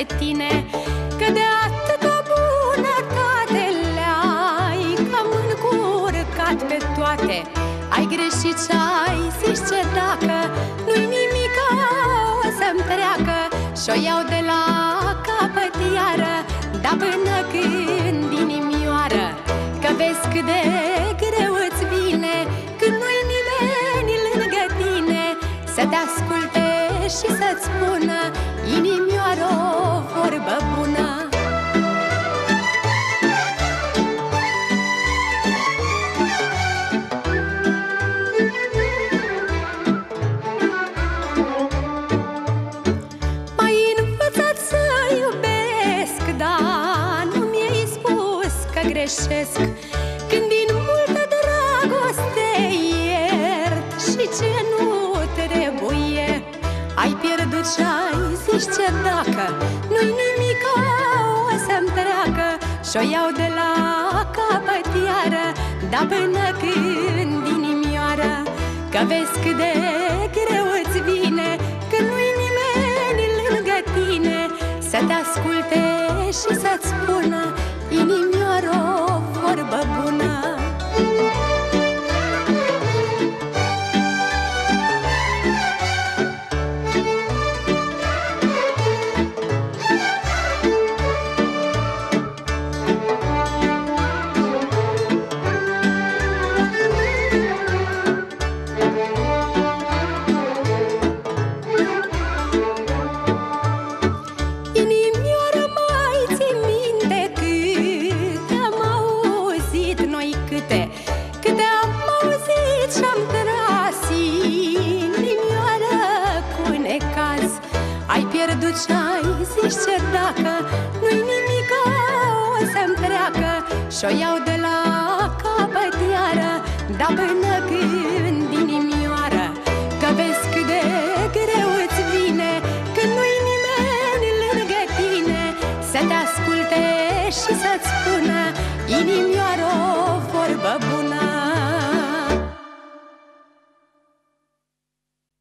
pe tine Că de atâta bunătate le-ai Că am încurcat pe toate. Ai greșit și ai zis ce dacă Nu-i nimic o să-mi treacă. Și-o iau de la capăt iară Dar până când inimioară. Că vezi cât de greu îți vine Când nu-i nimeni lângă tine Să te asculte că greșesc. Când din multă dragoste iert Și ce nu trebuie? Ai pierdut și ai zis ce dacă Nu-i nimic o să-mi treacă. Și-o iau de la capăt iară Dar până când inimioară. Că vezi cât de greu îți vine Când nu-i nimeni lângă tine Să te asculte și să-ți spună Inimioară aduceai Zici ce dacă nu-i nimic, o să-mi treacă. Și-o iau de la capăt iară Da până când inimioară. Că vezi cât de greu îți vine Când nu-i nimeni lângă tine Să te asculte și să-ți spună Inimioară